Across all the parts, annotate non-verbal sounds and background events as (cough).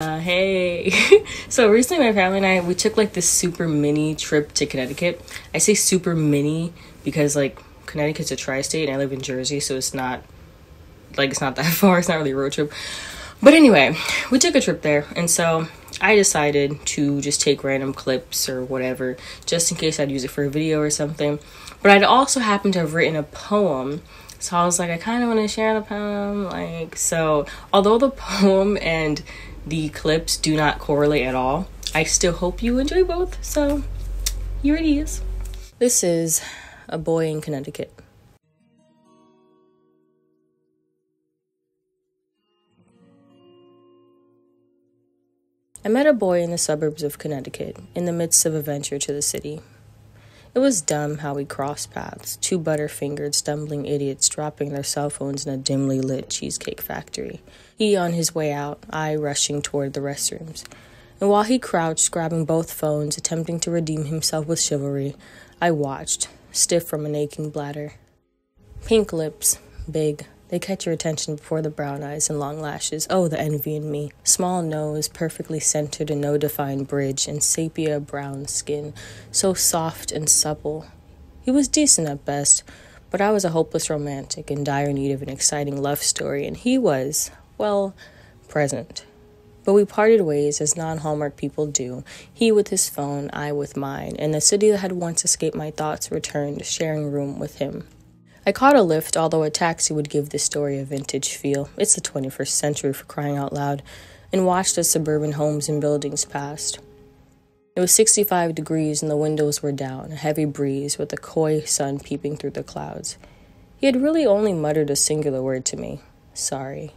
Uh, hey. (laughs) so recently my family and I we took like this super mini trip to Connecticut. I say super mini because like Connecticut's a tri-state and I live in Jersey, so it's not like it's not that (laughs) far. It's not really a road trip. But anyway, we took a trip there and so I decided to just take random clips or whatever just in case I'd use it for a video or something. But I'd also happen to have written a poem so I was like, I kind of want to share the poem. Like, so although the (laughs) poem and the clips do not correlate at all, I still hope you enjoy both. So here it is. This is a boy in Connecticut. I met a boy in the suburbs of Connecticut in the midst of a venture to the city. It was dumb how we crossed paths, two butter-fingered, stumbling idiots dropping their cell phones in a dimly lit cheesecake factory. He on his way out, I rushing toward the restrooms. And while he crouched, grabbing both phones, attempting to redeem himself with chivalry, I watched, stiff from an aching bladder. Pink lips, big, they catch your attention before the brown eyes and long lashes. Oh, the envy in me. Small nose, perfectly centered and no defined bridge, and sepia brown skin, so soft and supple. He was decent at best, but I was a hopeless romantic in dire need of an exciting love story, and he was, well, present. But we parted ways as non Hallmark people do, he with his phone, I with mine, and the city that had once escaped my thoughts returned, sharing room with him. I caught a lift, although a taxi would give the story a vintage feel. It's the 21st century for crying out loud, and watched as suburban homes and buildings passed. It was 65 degrees and the windows were down, a heavy breeze with a coy sun peeping through the clouds. He had really only muttered a singular word to me sorry.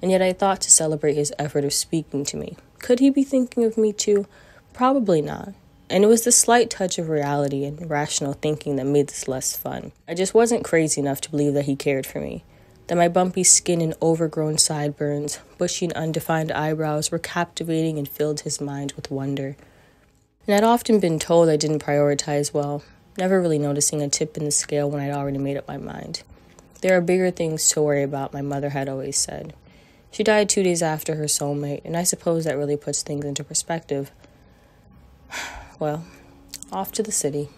And yet I thought to celebrate his effort of speaking to me. Could he be thinking of me too? Probably not. And it was the slight touch of reality and rational thinking that made this less fun. I just wasn't crazy enough to believe that he cared for me. That my bumpy skin and overgrown sideburns, bushy and undefined eyebrows were captivating and filled his mind with wonder. And I'd often been told I didn't prioritize well, never really noticing a tip in the scale when I'd already made up my mind. There are bigger things to worry about, my mother had always said. She died two days after her soulmate, and I suppose that really puts things into perspective. Well, off to the city.